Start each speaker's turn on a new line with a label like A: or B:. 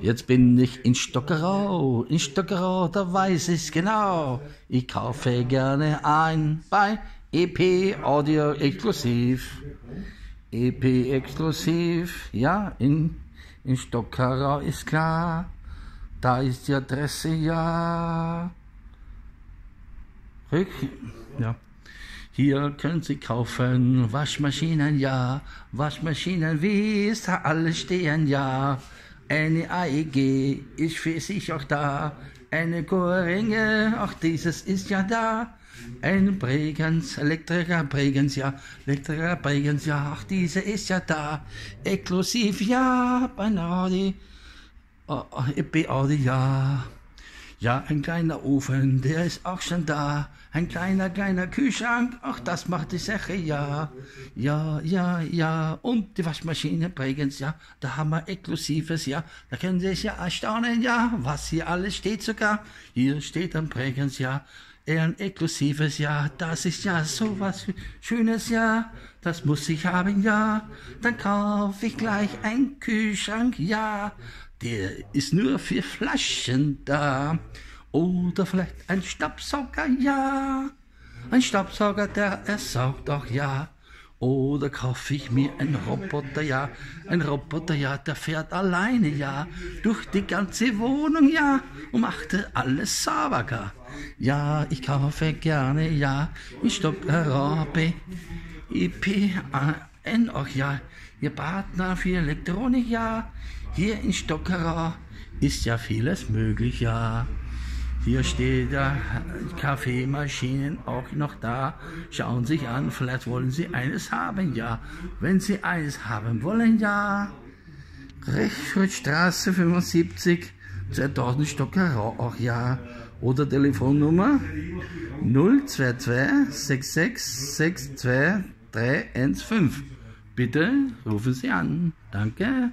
A: Jetzt bin ich in Stockerau, in Stockerau, da weiß ich's genau. Ich kaufe gerne ein bei EP Audio Exklusiv. EP Exklusiv, ja, in, in Stockerau ist klar. Da ist die Adresse, ja. Rück, ja. Hier können Sie kaufen Waschmaschinen, ja. Waschmaschinen, wie es da alles stehen, ja. Eine AEG ist für sich auch da. Eine Chorringe, auch dieses ist ja da. Ein Bregenz, Elektriker Bregenz, ja. Elektriker Bregenz, ja. Auch diese ist ja da. Exklusiv, ja. Bei Audi. Oh, oh, bei Audi, ja. Ja, ein kleiner Ofen, der ist auch schon da. Ein kleiner, kleiner Kühlschrank, auch das macht die Sache, ja. Ja, ja, ja. Und die Waschmaschine übrigens, ja. Da haben wir Exklusives, ja. Da können Sie sich ja erstaunen, ja, was hier alles steht sogar. Hier steht dann Bregenz, ja. Ein exklusives, ja. Das ist ja so was Schönes, ja. Das muss ich haben, ja. Dann kaufe ich gleich einen Kühlschrank, ja der ist nur für Flaschen da. Oder vielleicht ein Staubsauger, ja. Ein Staubsauger, der ersaugt auch, ja. Oder kaufe ich mir einen Roboter, ja. Ein Roboter, ja, der fährt alleine, ja. Durch die ganze Wohnung, ja. Und macht alles sauber, gar. Ja, ich kaufe gerne, ja. Ich stocke Rabe. IPN auch, ja. Ihr Partner für Elektronik, ja. Hier in Stockerau ist ja vieles möglich, ja. Hier steht ja Kaffeemaschinen auch noch da. Schauen Sie sich an, vielleicht wollen Sie eines haben, ja. Wenn Sie eines haben wollen, ja. Rechfriedstraße 75, 2000 Stockerau auch, ja. Oder Telefonnummer 022 66 62 315. Bitte rufen Sie an. Danke.